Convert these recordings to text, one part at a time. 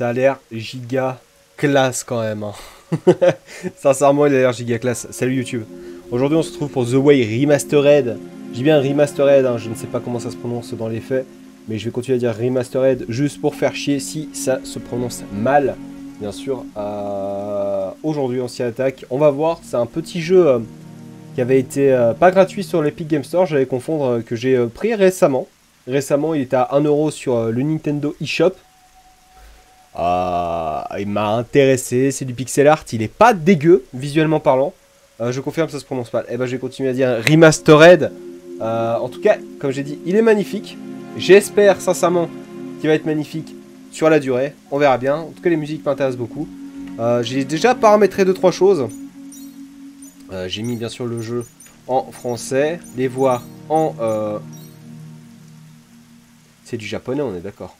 Ça a l'air giga classe quand même. hein. Sincèrement, il a l'air giga classe. Salut YouTube. Aujourd'hui, on se retrouve pour The Way Remastered. J'ai bien Remastered, hein, je ne sais pas comment ça se prononce dans les faits. Mais je vais continuer à dire Remastered juste pour faire chier si ça se prononce mal. Bien sûr, euh, aujourd'hui on s'y attaque. On va voir, c'est un petit jeu euh, qui avait été euh, pas gratuit sur l'Epic Game Store, j'allais confondre, que j'ai pris récemment. Récemment, il était à 1€ sur le Nintendo eShop. Euh, il m'a intéressé, c'est du pixel art, il est pas dégueu, visuellement parlant. Euh, je confirme, ça se prononce pas. Et ben, je vais continuer à dire Remastered. Euh, en tout cas, comme j'ai dit, il est magnifique. J'espère sincèrement qu'il va être magnifique sur la durée. On verra bien. En tout cas, les musiques m'intéressent beaucoup. J'ai déjà paramétré 2-3 choses. J'ai mis bien sûr le jeu en français, les voix en... C'est du japonais, on est d'accord.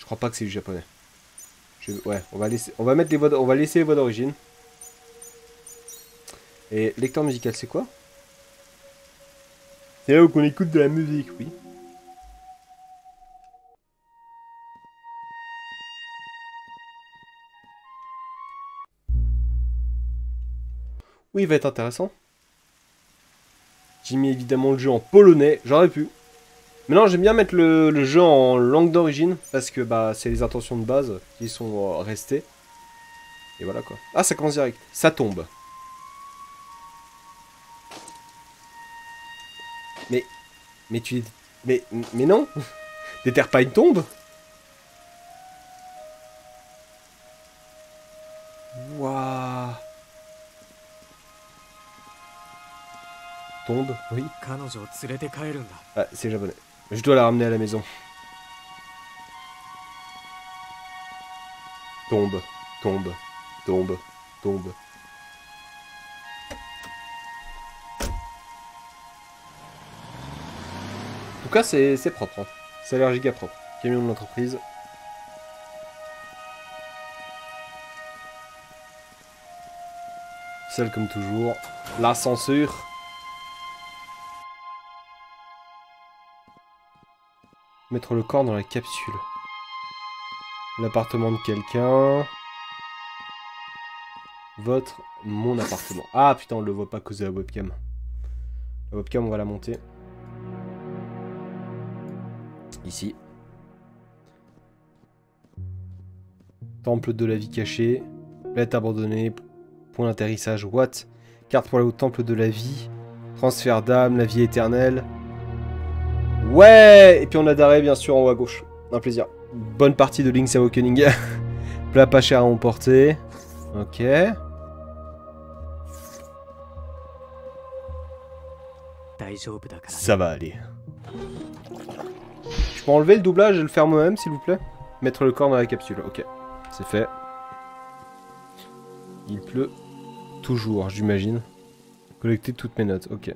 Je crois pas que c'est du japonais. Je- Ouais, on va laisser, on va mettre les voix, on va laisser les voix d'origine. Et lecteur musical, c'est quoi? C'est là où qu'on écoute de la musique, oui. Oui, il va être intéressant. J'ai mis évidemment le jeu en polonais, j'aurais pu. Mais non, j'aime bien mettre le, jeu en langue d'origine, parce que bah, c'est les intentions de base qui sont euh, restées. Et voilà quoi. Ah, ça commence direct. Ça tombe. Mais... Mais tu... Mais... Mais non Déterre pas une tombe Tombe, oui. Ah, c'est japonais. Je dois la ramener à la maison. Tombe, tombe, tombe, tombe. En tout cas, c'est propre. hein. Ça a l'air giga propre. Camion de l'entreprise. Celle comme toujours. La censure. Mettre le corps dans la capsule. L'appartement de quelqu'un. Votre, mon appartement. Ah putain, on le voit pas à cause de la webcam. La webcam, on va la monter. Ici. Temple de la vie cachée. Planète abandonnée. Point d'atterrissage. What? Carte pour aller au temple de la vie. Transfert d'âme, la vie éternelle. Ouais Et puis on a Daré, bien sûr, en haut à gauche. Un plaisir. Bonne partie de Link's Awakening. Plat pas cher à emporter. Ok. Ça va aller. Je peux enlever le doublage et le faire moi-même, s'il vous plaît? Mettre le corps dans la capsule, ok. C'est fait. Il pleut toujours, j'imagine. Collecter toutes mes notes, ok.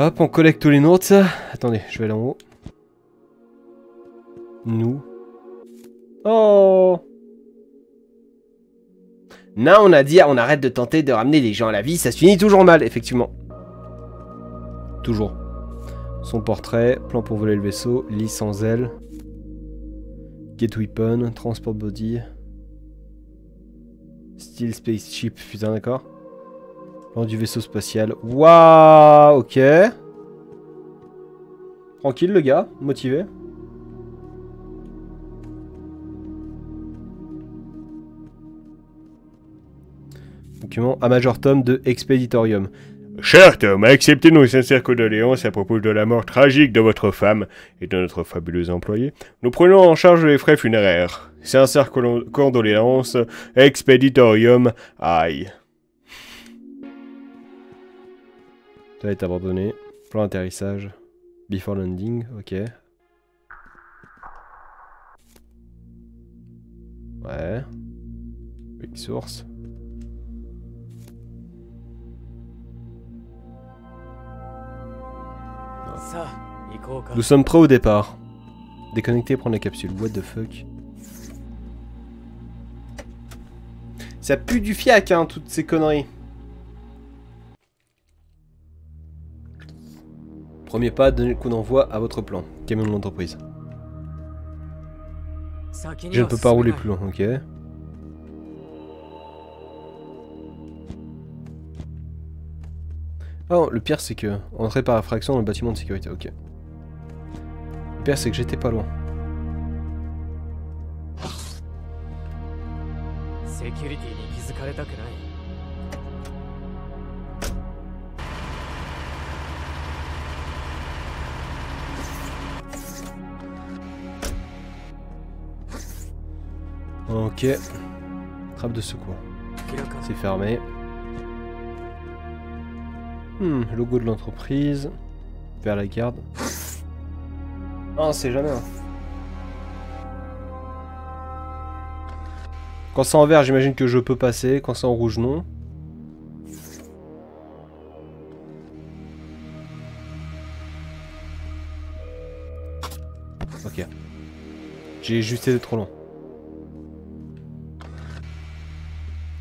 Hop, on collecte les notes. Attendez, je vais aller en haut. Nous. Oh Non, on a dit, on arrête de tenter de ramener les gens à la vie, ça se finit toujours mal, effectivement. Toujours. Son portrait, plan pour voler le vaisseau, lit sans aile. Get weapon, transport body. Steel spaceship, putain d'accord. Du vaisseau spatial. Waouh, ok. Tranquille le gars, motivé. Document à Major Tom de Expeditorium. Cher Tom, acceptez nos sincères condoléances à propos de la mort tragique de votre femme et de notre fabuleux employé. Nous prenons en charge les frais funéraires. Sincères condoléances, Expeditorium, aïe. Là est abandonné. Plan d'atterrissage. Before landing, ok. Ouais. Big source. Nous sommes prêts au départ. Déconnecter et prendre la capsule. What the fuck? Ça pue du fiac, hein, toutes ces conneries. Premier pas, donnez le coup d'envoi à votre plan. Camion de l'entreprise. Je ne peux pas rouler plus loin, ok. Ah, le pire c'est que... Entrer par infraction dans le bâtiment de sécurité, ok. Le pire c'est que j'étais pas loin. Ok. Trappe de secours. C'est fermé. Hmm, logo de l'entreprise. Vers la garde. Ah, on sait jamais. hein. Quand c'est en vert, j'imagine que je peux passer. Quand c'est en rouge, non. Ok. J'ai juste été trop long.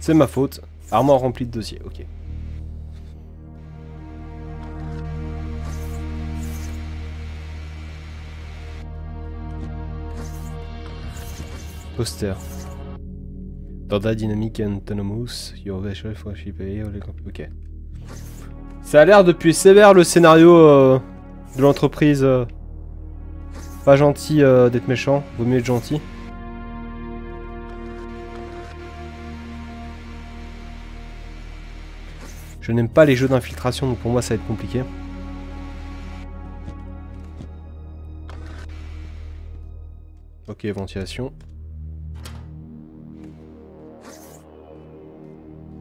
C'est ma faute. Armoire remplie de dossiers, ok. Poster. Dans la dynamique autonomous, your vessel for ok. Ça a l'air depuis sévère le scénario euh, de l'entreprise. euh, pas gentil euh, d'être méchant, vaut mieux être gentil. Je n'aime pas les jeux d'infiltration, donc pour moi ça va être compliqué. Ok, ventilation.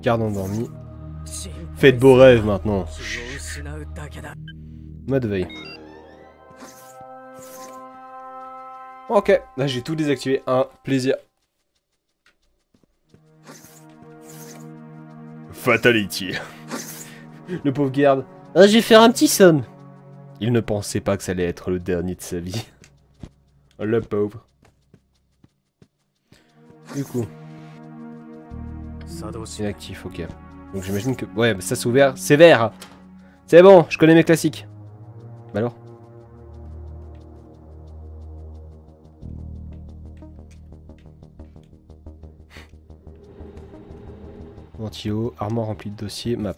Garde endormie. Faites beaux rêves maintenant. Mode veille. Ok, là j'ai tout désactivé. Un plaisir. Fatality. Le pauvre garde. Ah, je vais faire un petit somme. Il ne pensait pas que ça allait être le dernier de sa vie. Le pauvre. Du coup. Inactif, ok. Donc j'imagine que... Ouais, ça s'est ouvert vert C'est bon, je connais mes classiques. Bah alors Ventilo, armoire remplie de dossiers, map.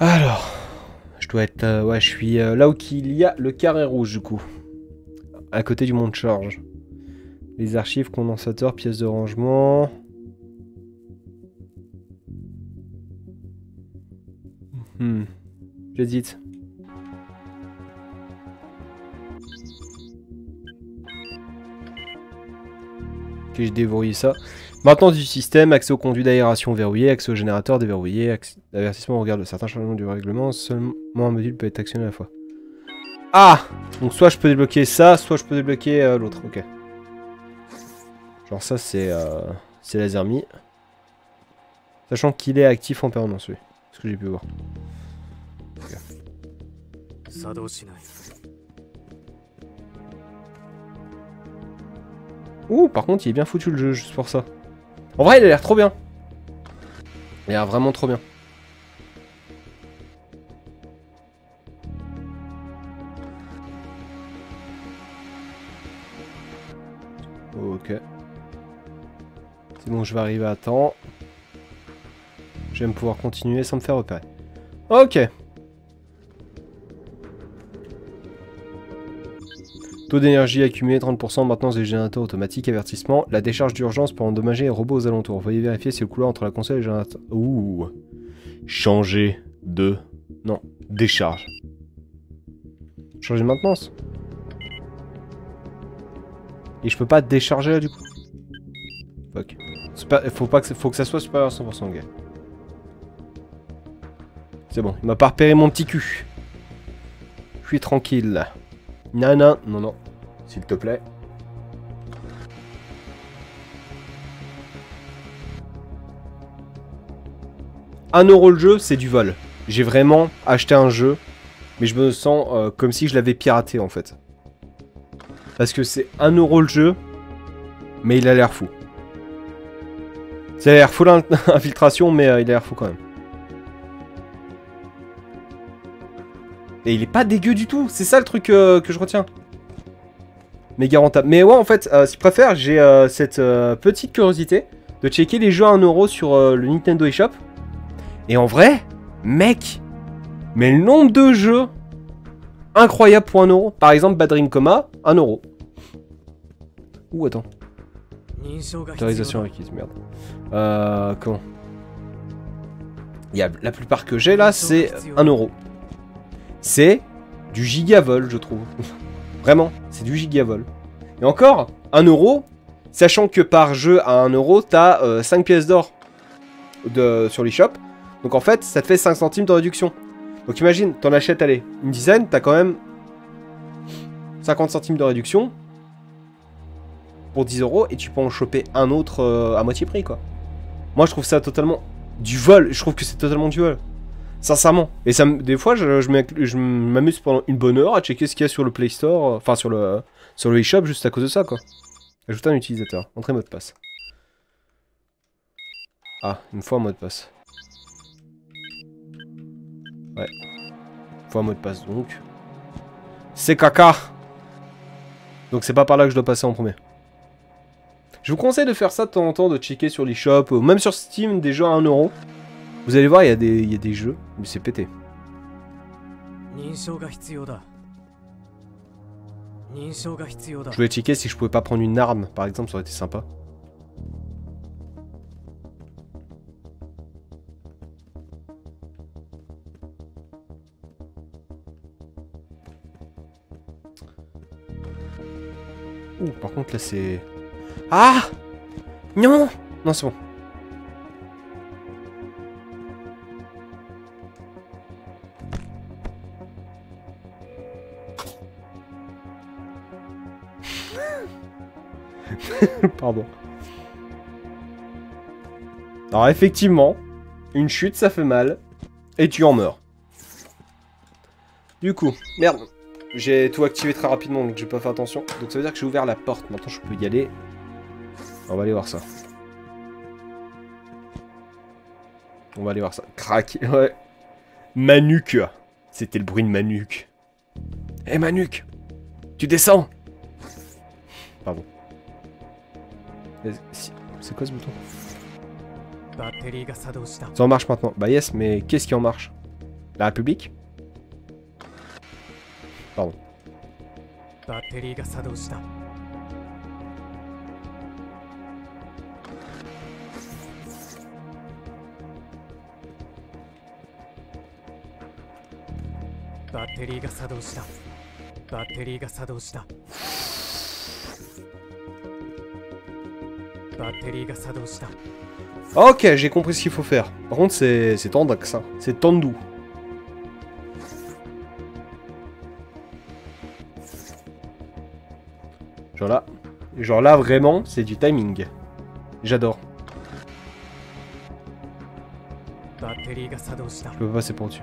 Alors, je dois être... euh, ouais, je suis euh, là où il y a le carré rouge du coup. À côté du mont de charge. Les archives, condensateurs, pièces de rangement... Hmm. J'hésite. Ok, j'ai déverrouillé ça. Maintenance du système, accès aux conduits d'aération verrouillés, accès au générateur déverrouillé, avertissement au regard de certains changements du règlement, seulement un module peut être actionné à la fois. Ah Donc soit je peux débloquer ça, soit je peux débloquer euh, l'autre, ok. Genre ça c'est euh, c'est la. Sachant qu'il est actif en permanence, oui. Ce que j'ai pu voir. Okay. Ouh, par contre, il est bien foutu le jeu, juste pour ça. En vrai, il a l'air trop bien. Il a l'air vraiment trop bien. Ok. C'est bon, je vais arriver à temps. Je vais me pouvoir continuer sans me faire repérer. Ok. Taux d'énergie accumulé 30%, maintenance des générateurs automatiques, avertissement. La décharge d'urgence pour endommager les robots aux alentours. Veuillez vérifier si le couloir entre la console et le générateur... Ouh. Changer de... Non, décharge. Changer de maintenance. Et je peux pas décharger là du coup? Fuck. Pas- Faut, pas que... Faut que ça soit supérieur à 100% gars. C'est bon, il m'a pas repéré mon petit cul. Je suis tranquille. Non, non, non, non. S'il te plaît. Un euro le jeu, c'est du vol. J'ai vraiment acheté un jeu, mais je me sens euh, comme si je l'avais piraté en fait. Parce que c'est un euro le jeu, mais il a l'air fou. Ça a l'air full in- infiltration, mais euh, il a l'air fou quand même. Et il est pas dégueu du tout. C'est ça le truc euh, que je retiens. Méga rentable. Mais ouais, en fait, euh, si je préfère, j'ai euh, cette petite curiosité de checker les jeux à 1€ sur le Nintendo eShop. Et en vrai, mec, mais le nombre de jeux incroyable pour 1€. Par exemple, Badring Coma, 1€. Ouh, attends. Autorisation requise, merde. Euh, comment? Il y a, La plupart que j'ai là, c'est 1€. C'est du gigavol, je trouve. Vraiment, c'est du gigavol. Et encore, 1€, sachant que par jeu à 1€, t'as euh, 5 pièces d'or sur l'eShop. Donc en fait, ça te fait 5 centimes de réduction. Donc imagine, t'en achètes, allez, une dizaine, t'as quand même 50 centimes de réduction pour 10 euros et tu peux en choper un autre euh, à moitié prix quoi. Moi je trouve ça totalement du vol, je trouve que c'est totalement du vol. Sincèrement. Et ça, des fois je, m'amuse pendant une bonne heure à checker ce qu'il y a sur le Play Store, euh, enfin sur le sur le eShop juste à cause de ça quoi. Ajouter un utilisateur, entrer mot de passe. Ah, une fois un mot de passe. Ouais. Une fois un mot de passe donc. C'est caca Donc c'est pas par là que je dois passer en premier. Je vous conseille de faire ça de temps en temps, de checker sur l'eShop, même sur Steam, jeux à 1€. Vous allez voir, il y, a des, il y a des jeux, mais c'est pété. Je voulais checker si je pouvais pas prendre une arme, par exemple, ça aurait été sympa. Ouh, par contre là c'est... Ah Non Non c'est bon. Pardon. Alors effectivement, une chute ça fait mal, et tu en meurs. Du coup, merde, j'ai tout activé très rapidement donc j'ai pas fait attention. Donc ça veut dire que j'ai ouvert la porte, maintenant je peux y aller. On va aller voir ça. On va aller voir ça. Crac, ouais. Manuque. C'était le bruit de Manuque. Hé Manuque Tu descends c'est quoi ce bouton C'est en marche maintenant. Bah yes, mais qu'est-ce qui en marche? La République? Pardon. Batterie が作動した。Batterie が作動した。Batterie が作動した。Ok, j'ai compris ce qu'il faut faire. Par contre, c'est Tandax, hein. c'est Tandou. Genre là, genre là vraiment, c'est du timing. J'adore. Je peux passer pour dessus.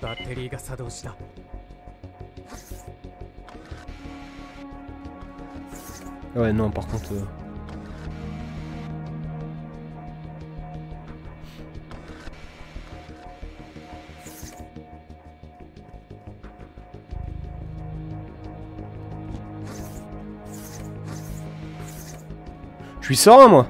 バッテリーが作動したバッテリーが作動した Ouais, non, par contre... euh, Je suis serein, moi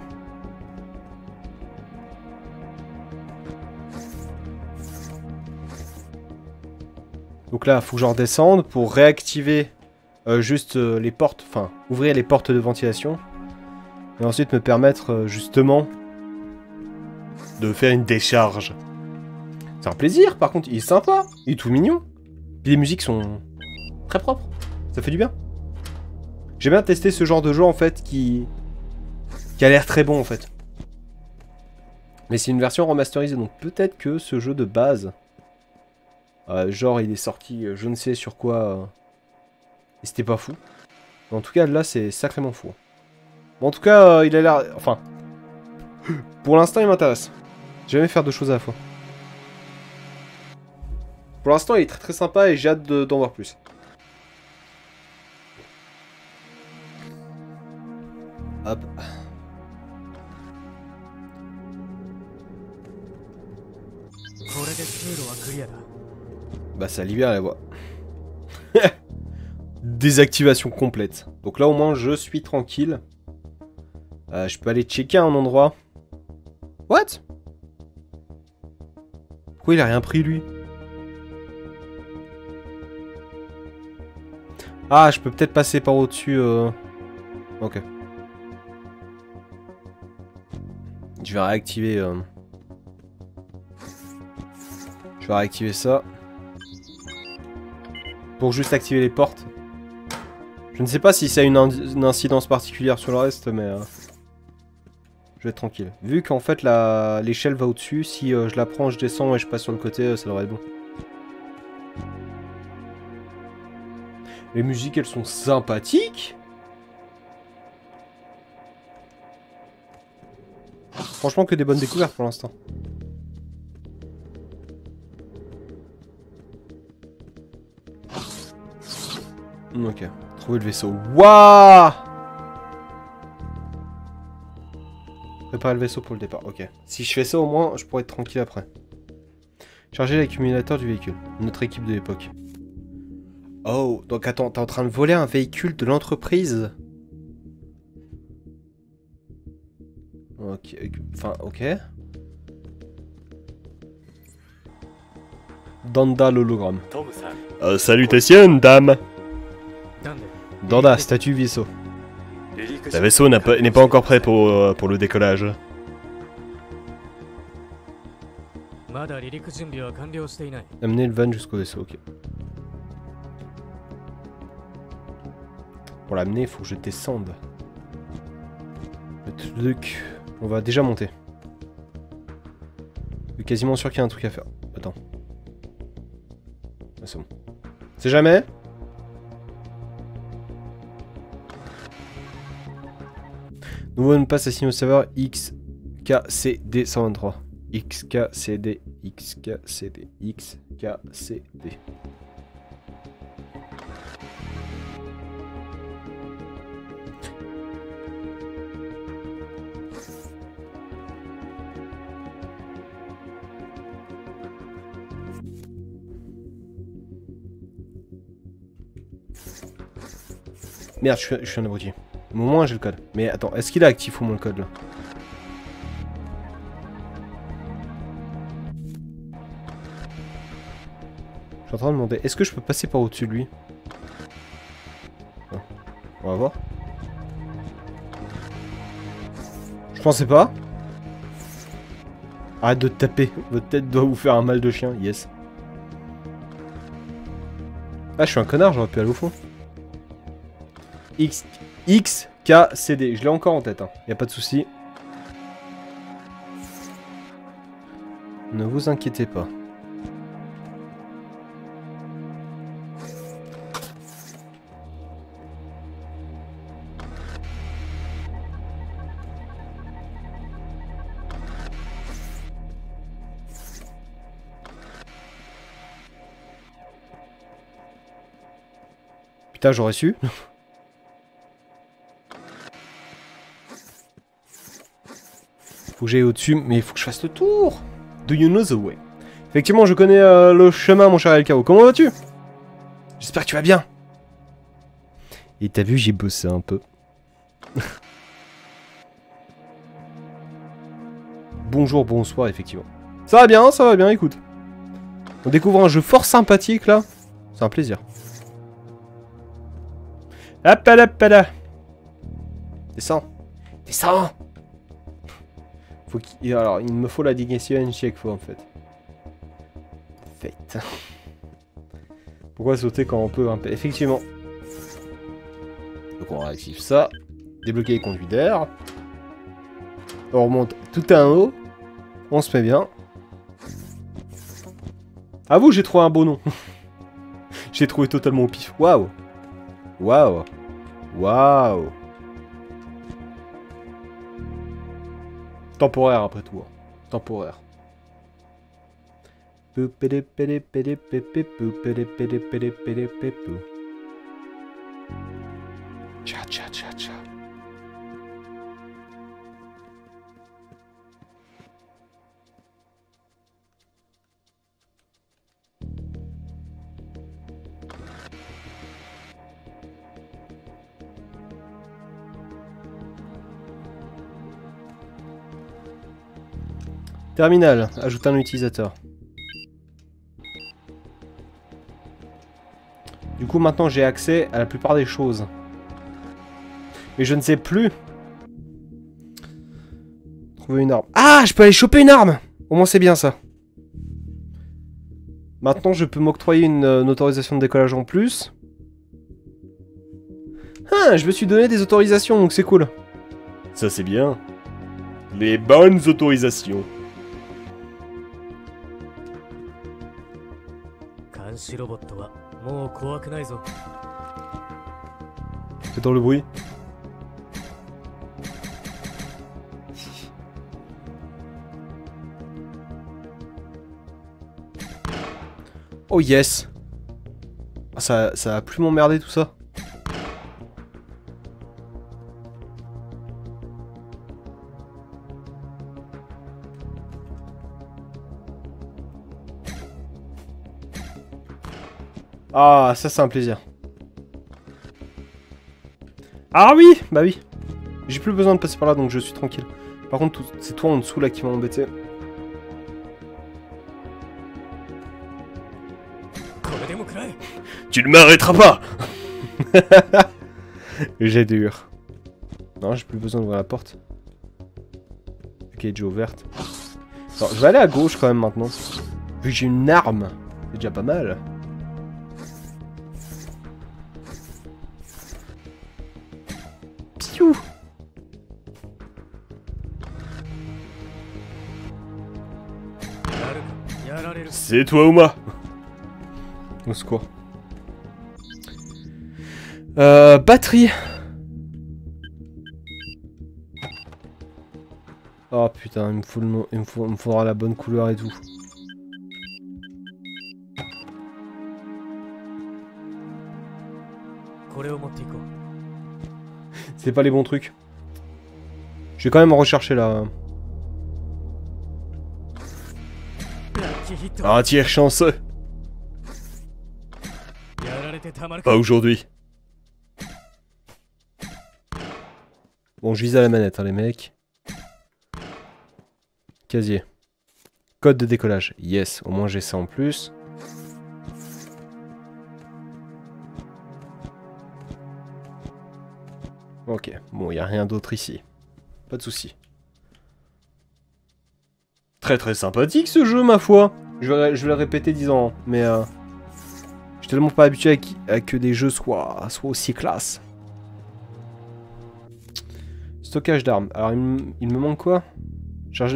Là, faut que je redescende pour réactiver euh, juste euh, les portes, enfin, ouvrir les portes de ventilation. Et ensuite me permettre euh, justement de faire une décharge. C'est un plaisir, par contre, il est sympa, il est tout mignon. Les musiques sont très propres, ça fait du bien. J'ai bien testé ce genre de jeu en fait qui qui a l'air très bon en fait. Mais c'est une version remasterisée, donc peut-être que ce jeu de base, euh, genre il est sorti euh, je ne sais sur quoi, euh, et c'était pas fou. En tout cas là c'est sacrément fou. En tout cas il a l'air... Enfin, pour l'instant il m'intéresse. Jamais faire deux choses à la fois. Pour l'instant il est très très sympa et j'ai hâte de- d'en voir plus. Hop. Bah ça libère la voie. Désactivation complète. Donc là au moins je suis tranquille. Euh, je peux aller checker un endroit. What? Pourquoi il a rien pris lui? Ah je peux peut-être passer par au-dessus. euh. Ok. Je vais réactiver... euh, Je vais réactiver ça. Pour juste activer les portes. Je ne sais pas si ça a une, incidence particulière sur le reste, mais... euh, Je vais être tranquille. Vu qu'en fait l'échelle va au-dessus, si euh, je la prends, je descends et je passe sur le côté, euh, ça devrait être bon. Les musiques, elles sont sympathiques. Franchement, que des bonnes découvertes pour l'instant. Ok. Trouver le vaisseau. Wouah Préparer le vaisseau pour le départ. Ok. Si je fais ça, au moins, je pourrais être tranquille après. Charger l'accumulateur du véhicule. Notre équipe de l'époque. Oh, donc attends, t'es en train de voler un véhicule de l'entreprise? Ok, euh, enfin, ok. Danda l'hologramme. Euh, salutations, dame Danda, statut vaisseau. La vaisseau n'est pas, encore prêt pour, euh, pour le décollage. Amener le van jusqu'au vaisseau, ok. Pour l'amener, il faut que je descende. Le truc... On va déjà monter. Je suis quasiment sûr qu'il y a un truc à faire. Attends. C'est jamais Nouveau mot de passe assigné au serveur XKCD 123. XKCD, XKCD, XKCD. Merde, je suis, je suis un abruti. Au moins j'ai le code. Mais attends, est-ce qu'il est actif moins le code là Je suis en train de demander, est-ce que je peux passer par au-dessus de lui Ah. On va voir. Je pensais pas. Arrête de taper, votre tête doit vous faire un mal de chien, yes. Ah, je suis un connard, j'aurais pu aller au fond. X, X, K, C, D. Je l'ai encore en tête, hein. y a pas de souci. Ne vous inquiétez pas. Putain, j'aurais su. faut que j'aille au-dessus, mais il faut que je fasse le tour. Do you know the way Effectivement, je connais euh, le chemin, mon cher Elkao. Comment vas-tu? J'espère que tu vas bien. Et t'as vu, j'ai bossé un peu. Bonjour, bonsoir, effectivement. Ça va bien, ça va bien, écoute. On découvre un jeu fort sympathique, là. C'est un plaisir. Hop hop là. Descends. Descends qu'il... Alors, il me faut la dignation chaque fois, en fait. Fait. Pourquoi sauter quand on peut... Effectivement. Donc on réactive ça. Débloquer les conduits d'air. On remonte tout en haut. On se met bien. À vous, j'ai trouvé un beau nom. j'ai trouvé totalement au pif. Waouh. Waouh. Waouh. Temporaire après tout. hein. Temporaire. Tcha Terminal, ajoute un utilisateur. Du coup, maintenant j'ai accès à la plupart des choses. Mais je ne sais plus. Trouver une arme. Ah, je peux aller choper une arme Au moins c'est bien ça. Maintenant, je peux m'octroyer une, euh, autorisation de décollage en plus. Ah, je me suis donné des autorisations, donc c'est cool. Ça c'est bien. Les bonnes autorisations. T'entends le bruit. Oh yes. Ah, ça, ça a plus m'emmerder tout ça. Ah, ça c'est un plaisir. Ah oui Bah oui. J'ai plus besoin de passer par là, donc je suis tranquille. Par contre, c'est toi en dessous là qui m'a embêté. tu ne m'arrêteras pas J'ai dur. Non, j'ai plus besoin d'ouvrir la porte. Ok, déjà ouverte. Je vais aller à gauche quand même maintenant. Vu que j'ai une arme, c'est déjà pas mal. C'est toi, Uma Au secours. Euh, batterie Oh putain, il me, faut le nom, il me, faut, il me faudra la bonne couleur et tout. C'était pas les bons trucs. Je vais quand même rechercher là. Ah, Un tiers chanceux. Pas aujourd'hui. Bon, je vise à la manette, hein, les mecs. Casier. Code de décollage. Yes, au moins j'ai ça en plus. Ok, bon, il n'y a rien d'autre ici. Pas de souci. Très très sympathique ce jeu, ma foi. Je vais, je vais le répéter 10 ans, hein, mais euh, je suis tellement pas habitué à, que des jeux soient, aussi classe. Stockage d'armes. Alors, il, me- il me manque quoi? Charger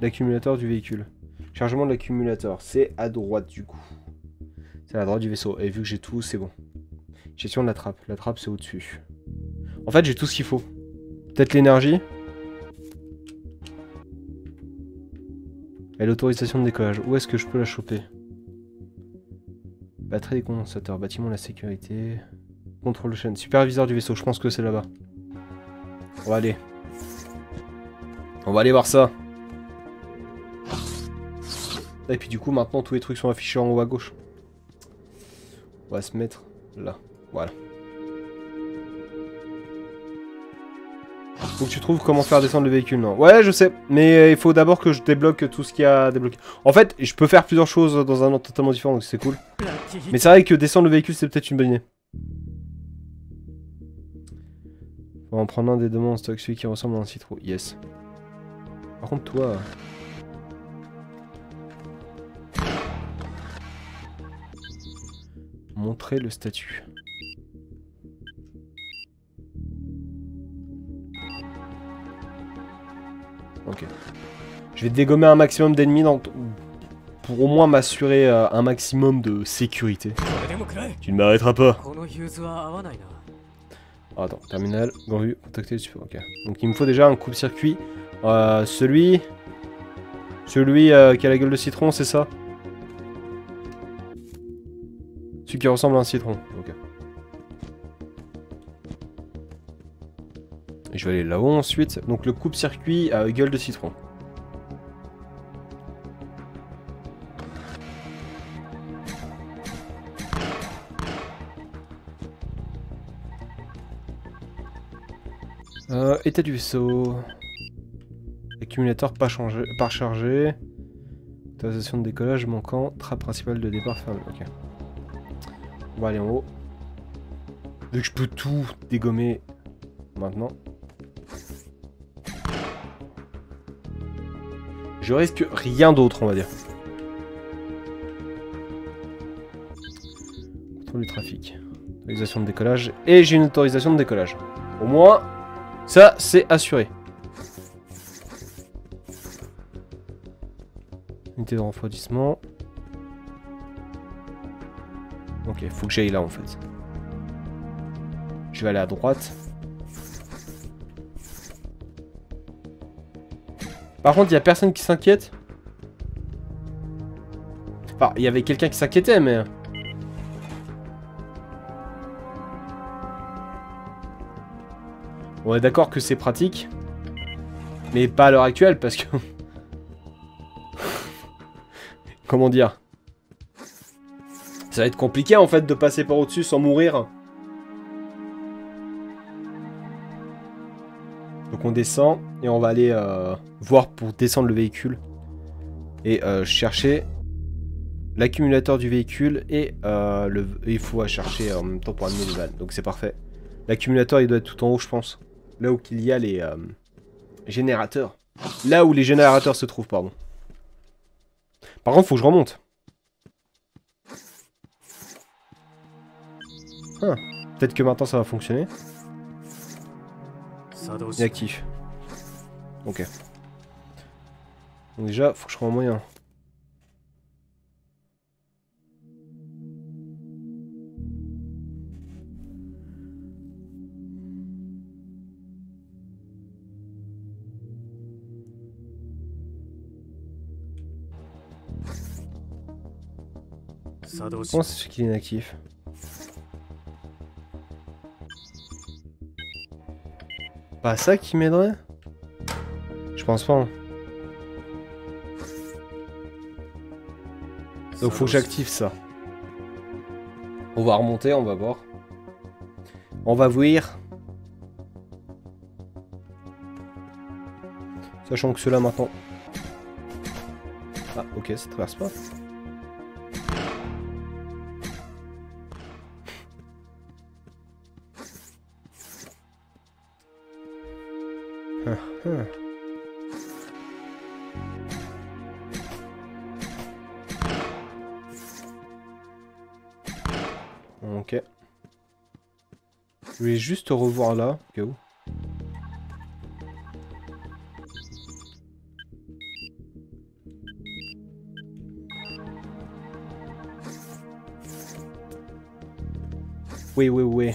l'accumulateur du véhicule. Chargement de l'accumulateur. C'est à droite, du coup. C'est à droite du vaisseau. Et vu que j'ai tout, c'est bon. Gestion de la trappe. La trappe, c'est au-dessus. En fait, j'ai tout ce qu'il faut. Peut-être l'énergie. Et l'autorisation de décollage. Où est-ce que je peux la choper? Batterie des condensateurs. Bâtiment de la sécurité. Contrôle de chaîne. Superviseur du vaisseau. Je pense que c'est là-bas. On va aller. On va aller voir ça. Et puis du coup, maintenant, tous les trucs sont affichés en haut à gauche. On va se mettre là. Voilà. Faut que tu trouves comment faire descendre le véhicule, non Ouais, je sais, mais euh, il faut d'abord que je débloque tout ce qu'il y a à débloquer. En fait, je peux faire plusieurs choses dans un ordre totalement différent, donc c'est cool. Mais c'est vrai que descendre le véhicule, c'est peut-être une bonne idée. On va en prendre un des deux en stock, celui qui ressemble à un citrou, Yes. Par contre, toi... Euh, montrer le statut. Ok. Je vais dégommer un maximum d'ennemis dans... pour au moins m'assurer euh, un maximum de sécurité. Tu ne m'arrêteras pas. Ah, attends, terminal, grue, contacter super, ok. Donc il me faut déjà un coupe-circuit. Euh, celui... Celui euh, qui a la gueule de citron, c'est ça? Celui qui ressemble à un citron. Je vais aller là-haut ensuite. Donc le coupe-circuit à gueule de citron. Euh, état du vaisseau. Accumulateur pas, rechargé. Autorisation de décollage manquant. Trappe principale de départ fermée. Ok. On va aller en haut. Vu que je peux tout dégommer maintenant. Je risque rien d'autre, on va dire. Contrôle du trafic. Autorisation de décollage. Et j'ai une autorisation de décollage. Au moins, ça, c'est assuré. Unité de refroidissement. Ok, faut que j'aille là en fait. Je vais aller à droite. Par contre, il y a personne qui s'inquiète. Enfin, il y avait quelqu'un qui s'inquiétait, mais... On est d'accord que c'est pratique. Mais pas à l'heure actuelle, parce que... Comment dire? Ça va être compliqué, en fait, de passer par au-dessus sans mourir. Donc on descend, et on va aller euh, voir pour descendre le véhicule. Et euh, chercher l'accumulateur du véhicule, et euh, le... il faut chercher en même temps pour amener les balles. Donc c'est parfait. L'accumulateur, il doit être tout en haut, je pense. Là où il y a les générateurs. Là où les générateurs se trouvent, pardon. Par contre, faut que je remonte. Ah, Peut-être que maintenant ça va fonctionner. Inactif. Ok. Donc déjà, faut que je trouve un moyen. Comment c'est qu'il est inactif? Pas ça qui m'aiderait? Je pense pas. hein. Donc faut que j'active ça. On va remonter, on va voir. On va voir. Sachant que cela maintenant. Ah ok, ça traverse pas. Juste revoir là, où. Oui, oui, oui.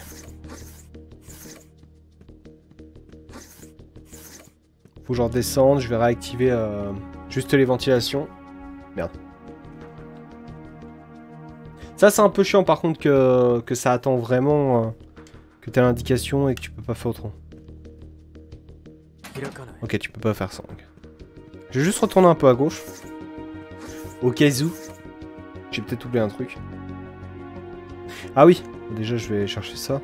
Faut que je redescende, je vais réactiver euh, juste les ventilations. Merde. Ça c'est un peu chiant par contre que, ça attend vraiment euh, t'as l'indication et que tu peux pas faire autrement. Ok, tu peux pas faire ça. Okay. Je vais juste retourner un peu à gauche. Au cas où. J'ai peut-être oublié un truc. Ah oui Déjà, je vais chercher ça.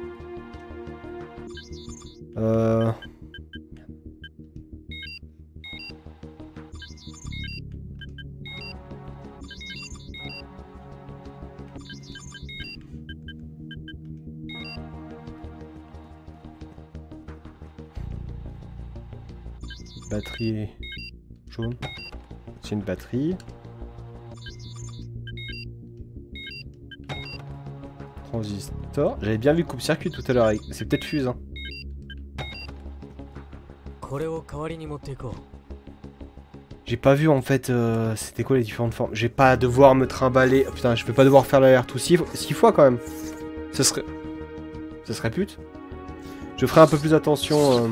Euh... jaune. C'est une batterie. Transistor. J'avais bien vu coupe-circuit tout à l'heure. C'est peut-être fuse. Hein. J'ai pas vu en fait euh, c'était quoi les différentes formes? J'ai pas devoir me trimballer. Oh, putain, je vais pas devoir faire l'air tout six fois quand même. Ce serait. Ce serait pute. Je ferai un peu plus attention. Euh,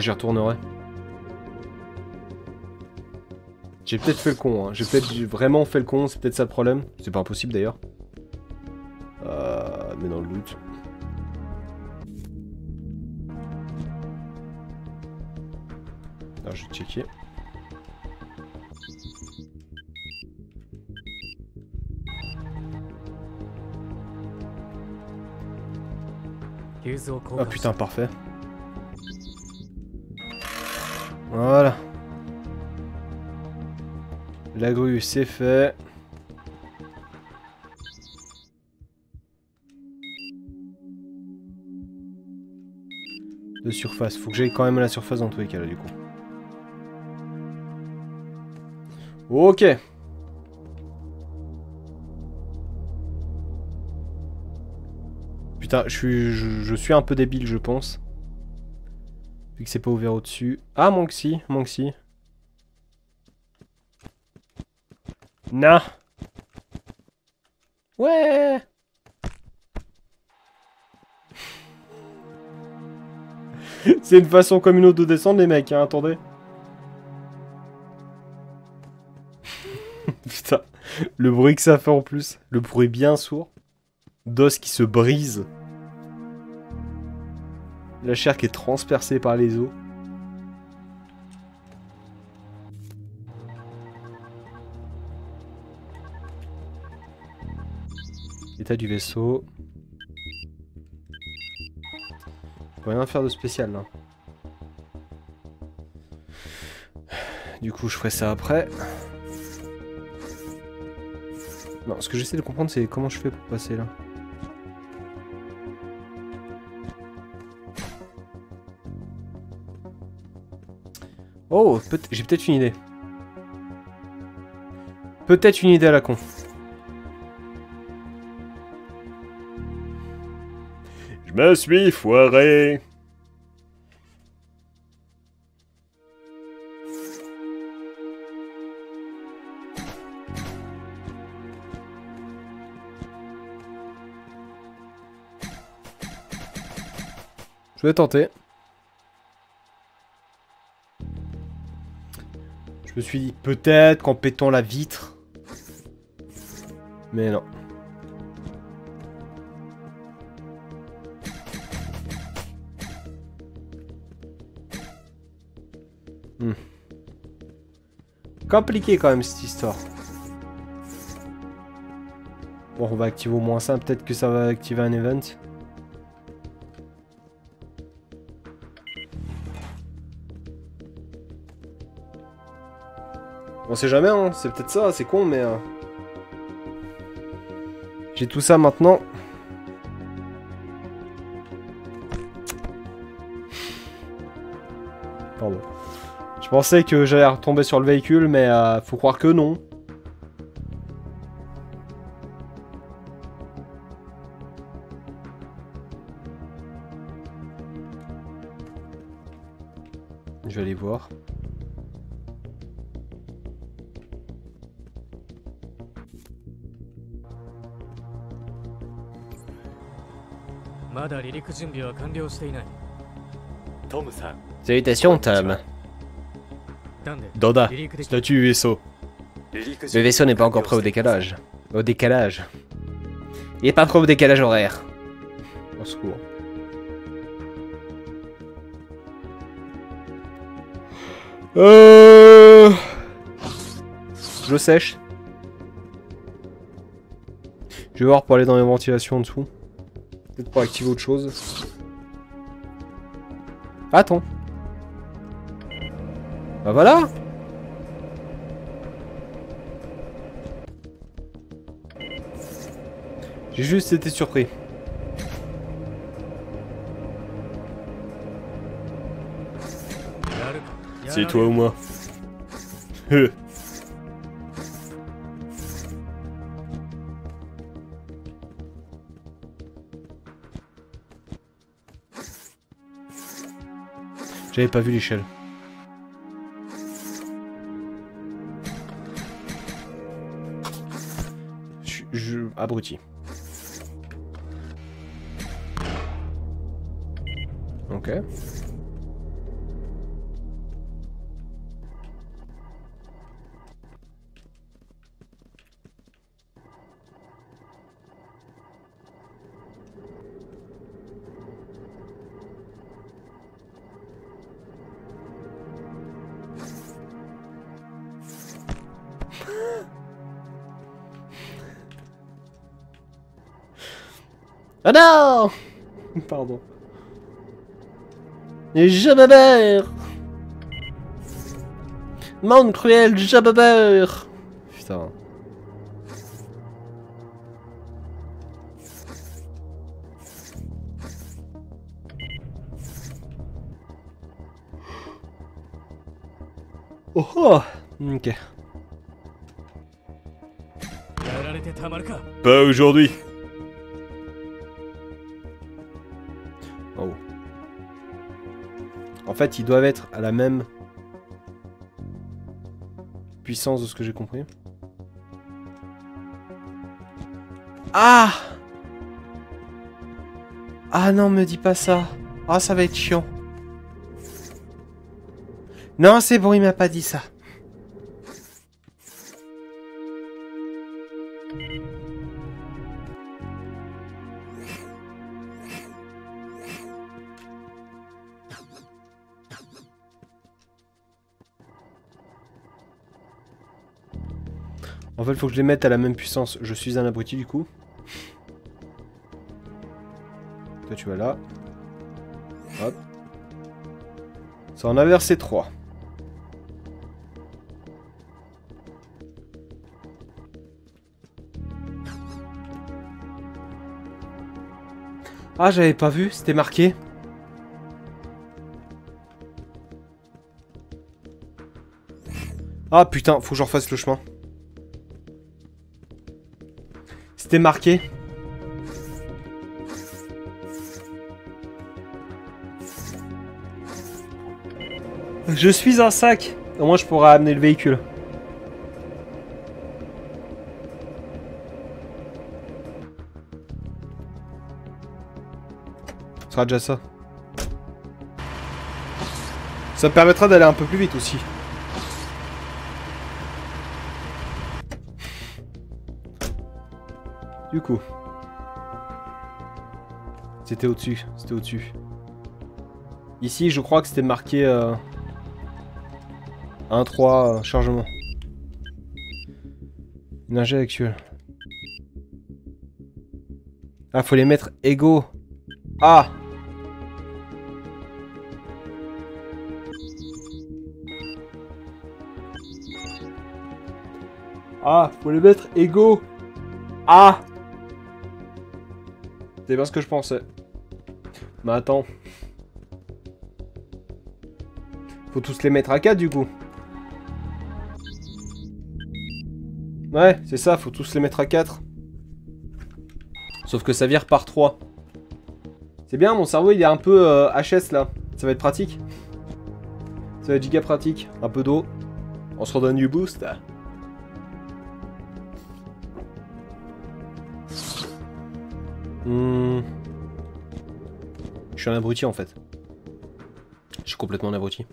j'y retournerai. J'ai peut-être fait le con, hein. j'ai peut-être vraiment fait le con, c'est peut-être ça le problème. C'est pas impossible d'ailleurs. Euh, mais dans le doute. Alors je vais checker. Ah putain, parfait. Voilà. La grue, c'est fait. De surface. Faut que j'aille quand même à la surface dans tous les cas, là, du coup. Ok. Putain, je suis, je, suis un peu débile, je pense. Vu que c'est pas ouvert au-dessus. Ah, Monksy, Monksy. Nah. Ouais. c'est une façon comme une autre de descendre, les mecs, hein, attendez. Putain, le bruit que ça fait en plus. Le bruit bien sourd d'os qui se brise. La chair qui est transpercée par les os. État du vaisseau. On peut rien faire de spécial là. Du coup, je ferai ça après. Non, ce que j'essaie de comprendre, c'est comment je fais pour passer là. Oh, j'ai peut-être une idée. Peut-être une idée à la con. Je me suis foiré. Je vais tenter. Je me suis dit peut-être qu'en pétant la vitre. Mais non. Hmm. Compliqué quand même cette histoire. Bon, on va activer au moins ça. Peut-être que ça va activer un event. Sait jamais, hein. c'est peut-être ça, c'est con, mais... Euh, j'ai tout ça maintenant. Pardon. Je pensais que j'allais retomber sur le véhicule, mais euh, faut croire que non. Salutations, Tom. Doda, statut vaisseau? Le vaisseau n'est pas encore prêt au décalage. Au décalage. Il est pas prêt au décalage horaire. Au secours. Euh... Je sèche. Je vais voir pour aller dans les ventilations en dessous. Peut-être pour activer autre chose. Attends. Bah voilà J'ai juste été surpris. C'est toi ou moi? J'avais pas vu l'échelle. Je. Abruti. Ok. Oh non Pardon. Je me cruel, je Putain. Oh oh Ok. Pas aujourd'hui fait, ils doivent être à la même puissance de ce que j'ai compris. Ah Ah non, me dis pas ça. Ah, ça va être chiant. Non, c'est bon, il m'a pas dit ça. Fait, faut que je les mette à la même puissance. Je suis un abruti du coup. Toi, tu vas là. Hop. Ça en a versé 3. Ah, j'avais pas vu, c'était marqué. Ah putain, faut que je refasse le chemin. C'était marqué. Je suis un sac. Au moins je pourrai amener le véhicule. Ce sera déjà ça. Ça me permettra d'aller un peu plus vite aussi. Du coup. C'était au-dessus, c'était au-dessus. Ici, je crois que c'était marqué... Euh... 1-3 euh, chargement. Énergie actuelle. Ah, faut les mettre égaux. Ah Ah, faut les mettre égaux. Ah C'est pas ce que je pensais. Mais attends. Faut tous les mettre à 4 du coup. Ouais, c'est ça, faut tous les mettre à 4. Sauf que ça vire par 3. C'est bien, mon cerveau il est un peu euh, HS là. Ça va être pratique. Ça va être giga pratique. Un peu d'eau. On se redonne du boost. Suis un abruti en fait. Je suis complètement un abruti.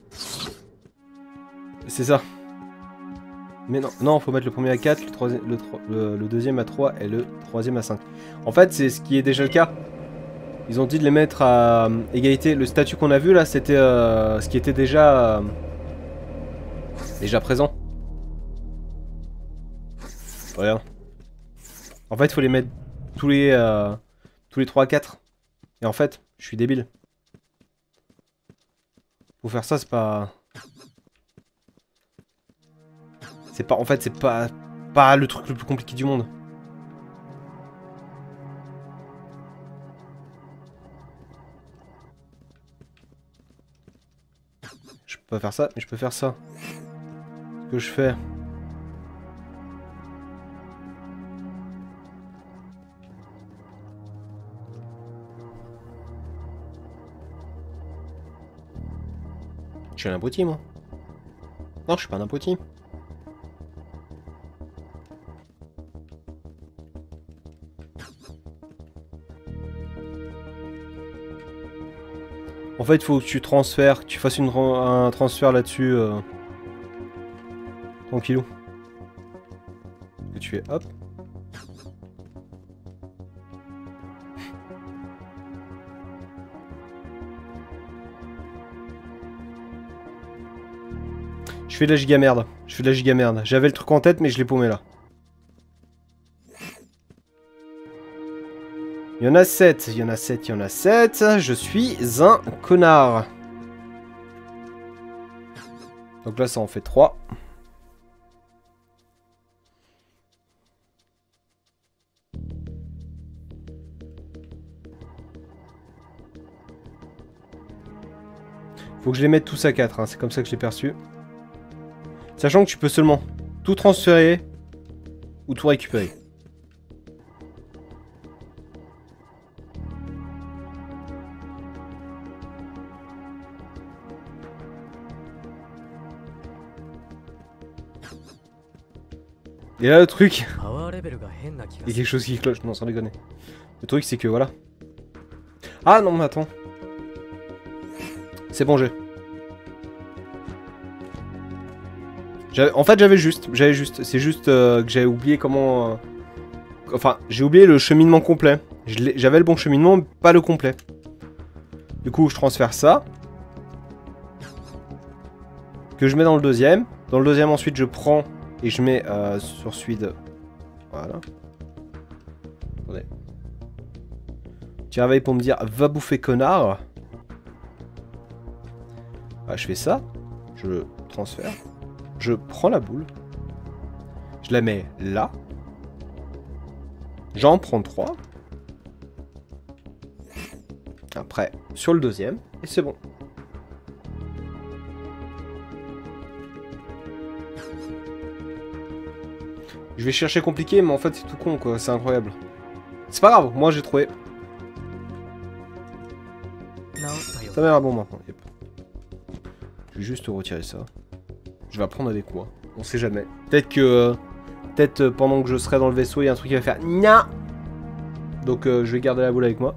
C'est ça. Mais non, non, faut mettre le premier à 4, le, deuxième à 3 et le troisième à 5. En fait, c'est ce qui est déjà le cas. Ils ont dit de les mettre à euh, égalité. Le statut qu'on a vu là, c'était euh, ce qui était déjà... euh, déjà présent. Regarde. En fait, il faut les mettre tous les, euh, tous les 3 à 4. Et en fait, je suis débile. Pour faire ça, c'est pas... C'est pas... En fait, c'est pas... Pas le truc le plus compliqué du monde. Je peux pas faire ça, mais je peux faire ça. Ce que je fais... Je suis un abruti, moi. Non, je suis pas un abruti. En fait, il faut que tu transfères, que tu fasses une, un transfert là-dessus. Euh... Tranquillou. Et tu fais hop. Fais de la giga merde. Je fais de la giga merde. J'avais le truc en tête, mais je l'ai paumé là. Il y en a 7, il y en a 7, il y en a 7. Je suis un connard. Donc là, ça en fait 3. Faut que je les mette tous à 4, hein, c'est comme ça que je l'ai perçu. Sachant que tu peux seulement tout transférer ou tout récupérer. Et là le truc... Il y a quelque chose qui cloche, non sans déconner. Le truc c'est que voilà. Ah non mais attends. C'est bon j'ai. En fait j'avais juste, j'avais juste, c'est juste euh, que j'avais oublié comment... euh, Enfin j'ai oublié le cheminement complet. J'avais le bon cheminement pas le complet. Du coup je transfère ça. Que je mets dans le deuxième. Dans le deuxième ensuite je prends et je mets euh, sur celui. Voilà. Attendez. Tu réveilles pour me dire va bouffer connard. Ah, je fais ça. Je transfère je prends la boule, je la mets là, j'en prends 3, après sur le deuxième, et c'est bon. Je vais chercher compliqué, mais en fait c'est tout con quoi, c'est incroyable. C'est pas grave, moi j'ai trouvé. Ça m'a l'air bon maintenant. Je vais juste retirer ça. Je vais apprendre avec quoi On sait jamais. Peut-être que. euh, Peut-être euh, pendant que je serai dans le vaisseau, il y a un truc qui va faire Nya Donc euh, je vais garder la boule avec moi.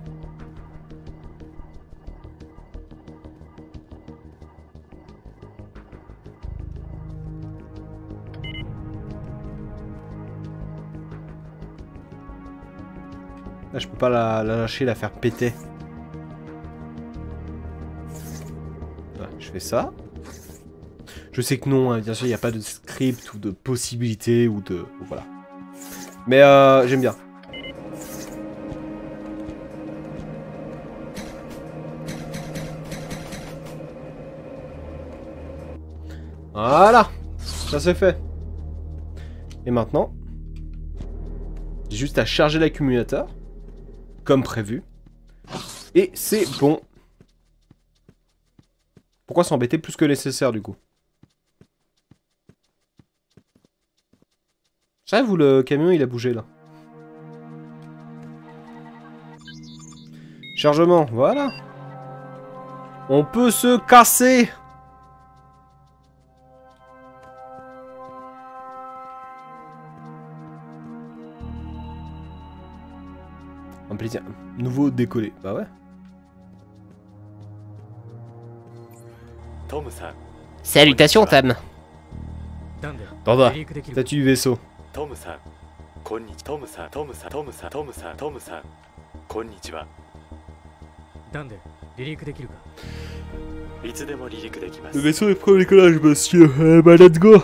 Là, je peux pas la, la lâcher, la faire péter. Ouais, je fais ça. Je sais que non, hein, bien sûr, il n'y a pas de script ou de possibilité ou de... Voilà. Mais euh, j'aime bien. Voilà Ça c'est fait. Et maintenant, j'ai juste à charger l'accumulateur, comme prévu. Et c'est bon. Pourquoi s'embêter plus que nécessaire du coup? Ça, vous, le camion, il a bougé, là. Chargement, voilà. On peut se casser Un plaisir. Nouveau décollé. Bah ouais. Salutations, Tom. Bon bah, statut vaisseau. トムさんこんにちトムさんトムさんトムさんトムさんトムさんこんにちはダンで離陸できるかいつでも離陸できます vaisseau est prêt au décollage, monsieur. Eh bah, let's go.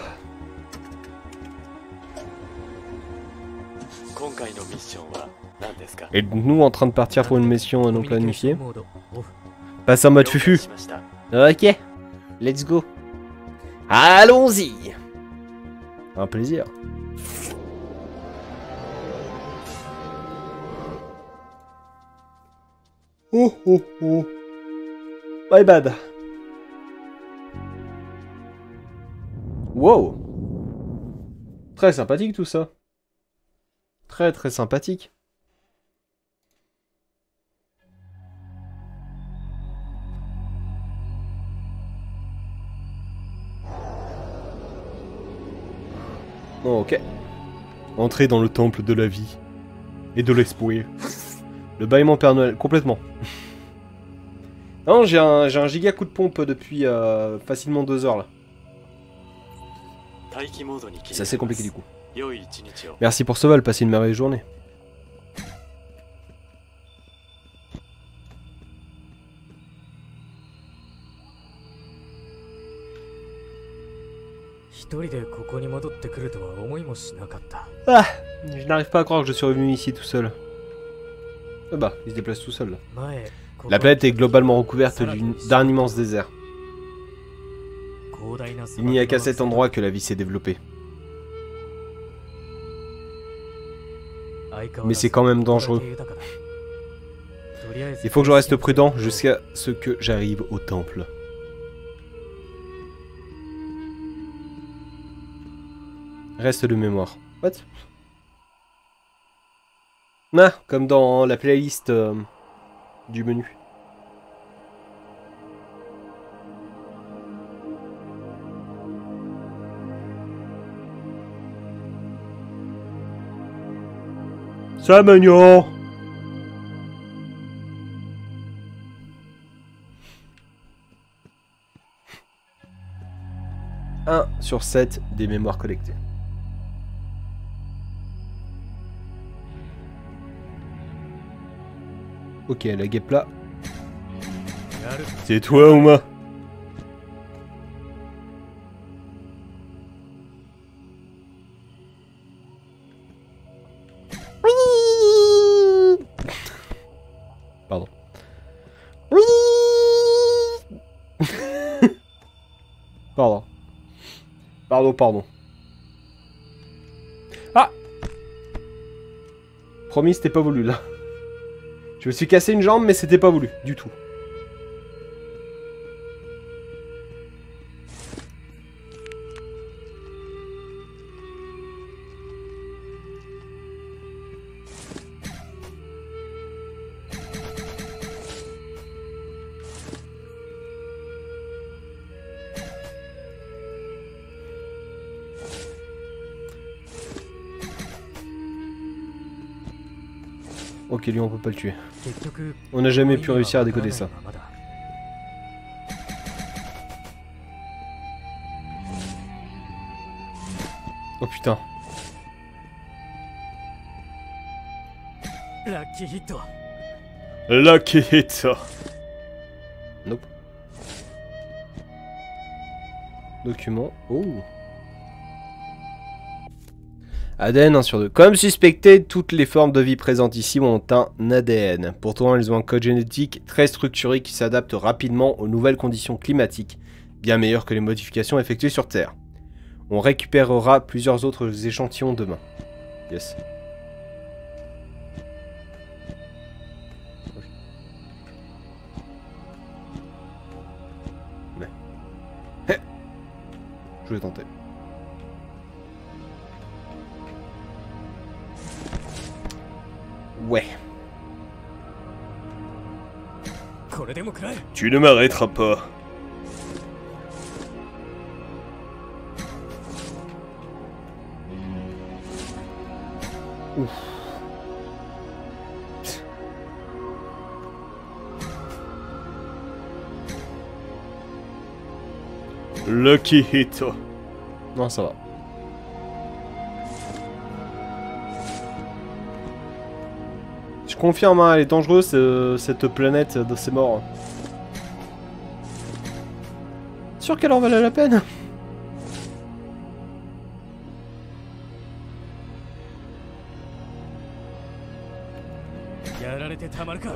今回のミッションは何ですか Et nous en train de partir pour une mission non コミュニケーショ planifiée. ンモードオフ Passe en mode 了解 fufu. しました Ok. Let's go. Allons-y. Un plaisir. Oh oh oh. My bad. Wow. Très sympathique tout ça. Très très sympathique. Oh, ok. Entrer dans le temple de la vie et de l'espoir. Le bâillement Père Noël, complètement. Non, j'ai un, un, giga coup de pompe depuis euh, facilement deux heures là. Ça c'est compliqué du coup. Merci pour ce vol, passez une merveilleuse journée. 人でここに戻ってくるとは思いもしなかった Ah Je n'arrive pas à croire que je suis revenu ici tout seul. Ah bah, il se déplace tout seul là. 前ここ La planète est globalement recouverte d'une- d'un immense désert. 広大な Il n'y a qu'à cet endroit que la vie s'est développée. Mais c'est quand même dangereux. Il faut que je reste prudent jusqu'à ce que j'arrive au temple. Reste de mémoire. What? Ah, comme dans la playlist euh, du menu. Ça, Magnon 1 sur 7 des mémoires collectées. Ok, la guêpe là. C'est toi, Oma Pardon. Pardon. Pardon, pardon. Ah Promis, c'était pas voulu là. Je me suis cassé une jambe, mais c'était pas voulu, du tout. lui, on peut pas le tuer. On n'a jamais pu réussir à décoder ça. Oh putain. Lucky Hito. Lucky Hito. Nope. Document. Oh. ADN 1 sur 2. Comme suspecté, toutes les formes de vie présentes ici ont un ADN. Pourtant, elles ont un code génétique très structuré qui s'adapte rapidement aux nouvelles conditions climatiques, bien meilleures que les modifications effectuées sur Terre. On récupérera plusieurs autres échantillons demain. Yes. Ouais. Tu ne m'arrêteras pas. Ouf. Lucky Hit. Non, ça va. confirme, hein, elle est dangereuse cette planète de ses morts. Sûr qu'elle en valait la peine?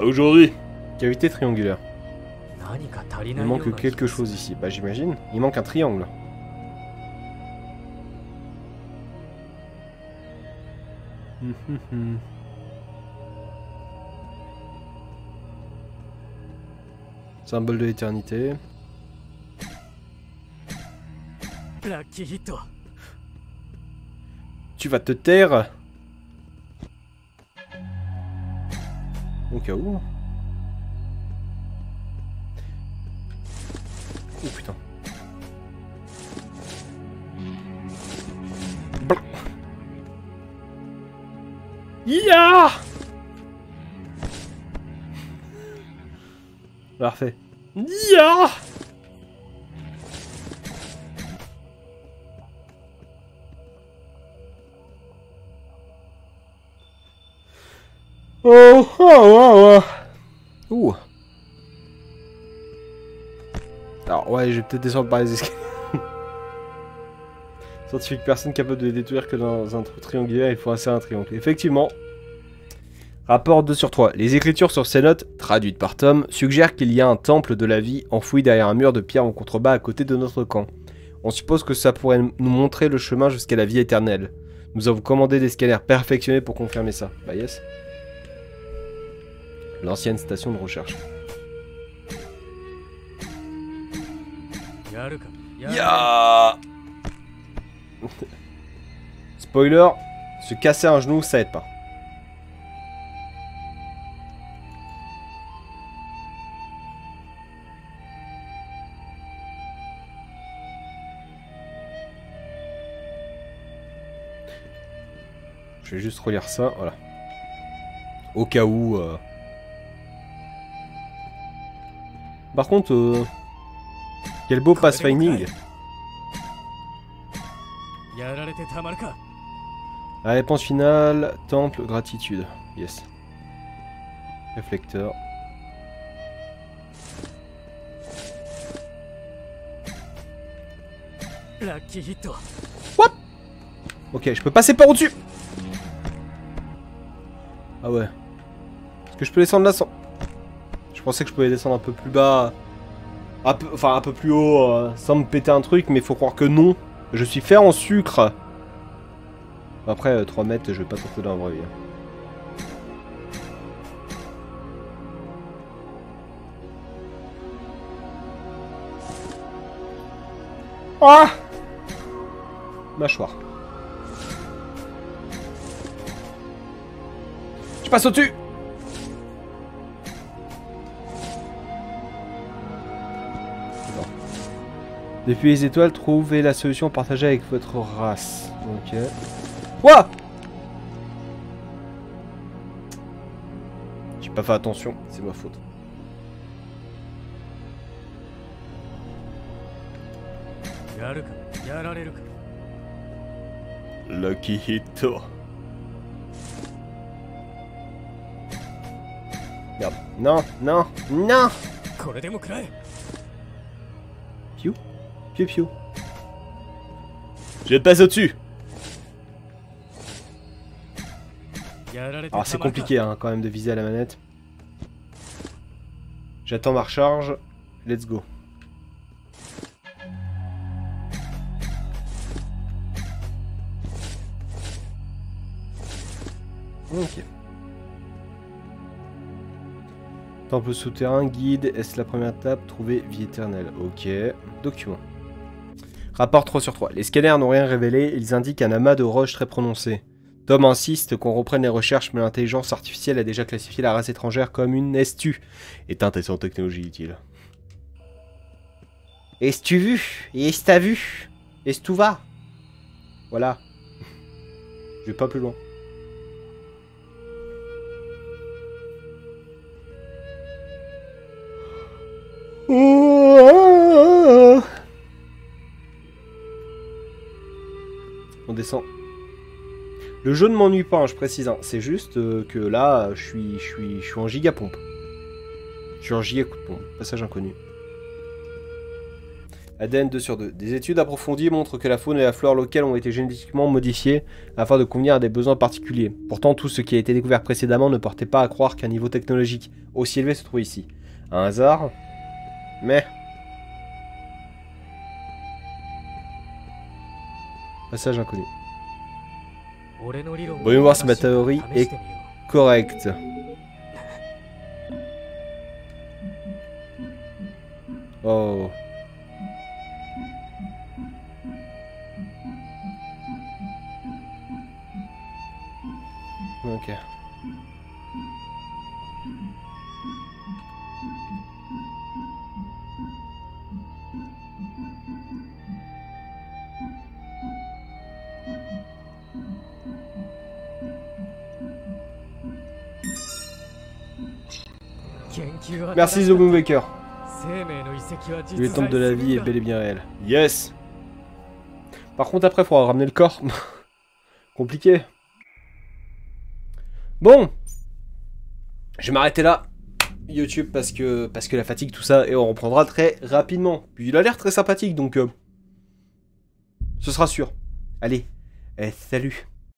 Aujourd'hui Cavité triangulaire. Il manque quelque chose ici. Bah j'imagine. Il manque un triangle. Hum, hum, hum. Symbole de l'éternité. Tu vas te taire Au cas où. Parfait. Ya Oh, oh, oh, oh. Ouh. Alors, ouais, je vais peut-être descendre par les escaliers. Scientifique, personne capable de les détruire que dans un trou triangulaire, il faut insérer un triangle. Effectivement. Rapport 2 sur 3. Les écritures sur ces notes, traduites par Tom, suggèrent qu'il y a un temple de la vie enfoui derrière un mur de pierre en contrebas à côté de notre camp. On suppose que ça pourrait nous montrer le chemin jusqu'à la vie éternelle. Nous avons commandé des scanners perfectionnés pour confirmer ça. Bah yes. L'ancienne station de recherche. Yeah Spoiler, se casser un genou, ça aide pas. Je vais juste relire ça, voilà. Au cas où... Euh. Par contre... Euh, quel beau pathfinding La réponse finale, temple, gratitude. Yes. Réflecteur. What Ok, je peux passer par au-dessus ah ouais. Est-ce que je peux descendre là sans... Je pensais que je pouvais descendre un peu plus bas. Enfin, un peu plus haut, euh, sans me péter un truc, mais faut croire que non. Je suis fait en sucre Après, euh, 3 mètres, je vais pas sauter dans la vraie vie. hein. Ah Mâchoire. au-dessus Depuis les étoiles, trouvez la solution partagée avec votre race. Ok. J'ai pas fait attention, c'est ma faute. Lucky hit. Non, non, non Piu Piu piu. Je passe au-dessus Alors c'est compliqué hein, quand même de viser à la manette. J'attends ma recharge. Let's go. Temple souterrain, guide, est-ce la première étape Trouver vie éternelle? Ok. Document. Rapport 3 sur 3. Les scanners n'ont rien révélé, ils indiquent un amas de roches très prononcé. Tom insiste qu'on reprenne les recherches, mais l'intelligence artificielle a déjà classifié la race étrangère comme une estu. Éteinte et sans technologie, dit-il. Est-ce tu vu? Est-ce t'as vu? Est-ce tout va? Voilà. Je vais pas plus loin. Descend. Le jeu ne m'ennuie pas, hein, je précise. hein. C'est juste euh, que là, je suis, je suis, je suis en gigapompe. Je suis en giga. Passage inconnu. ADN 2 sur 2. Des études approfondies montrent que la faune et la flore locales ont été génétiquement modifiées afin de convenir à des besoins particuliers. Pourtant, tout ce qui a été découvert précédemment ne portait pas à croire qu'un niveau technologique aussi élevé se trouve ici. Un hasard? Mais... Passage inconnu. Voyons voir si ma théorie est correcte. Merci The Le temple de la vie est bel et bien réel. Yes Par contre après, il faudra ramener le corps. Compliqué. Bon Je vais m'arrêter là. YouTube parce que la fatigue tout ça et on reprendra très rapidement. Puis il a l'air très sympathique donc euh, ce sera sûr. Allez, eh, salut.